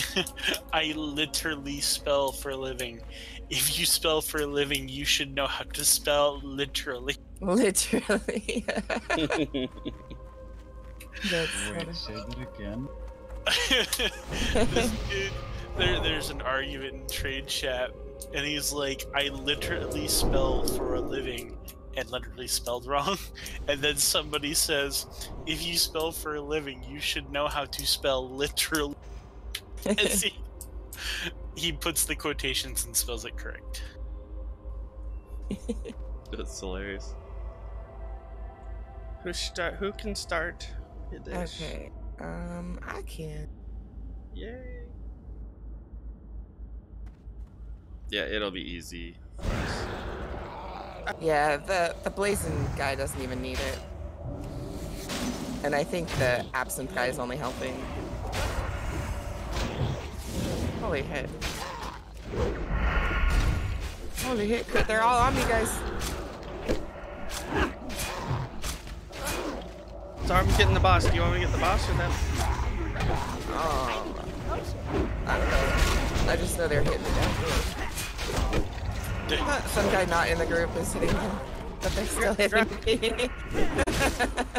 I literally spell for a living. If you spell for a living, you should know how to spell literally. Literally. That's Wait, say that again. this dude, there, there's an argument in trade chat, and he's like, I literally spell for a living, and literally spelled wrong. And then somebody says, if you spell for a living, you should know how to spell literally. As he, he puts the quotations and spells it correct. That's hilarious. Who start? Who can start this? okay. Um, I can. Yay! Yeah, it'll be easy. Yeah, the the blazing guy doesn't even need it. And I think the absent guy is only helping. Holy hit. Holy hit. They're all on me, guys. So I'm getting the boss. Do you want me to get the boss or them? Oh. I don't know. I just know they're hitting me down. Some guy not in the group is hitting him, but they're still hitting me.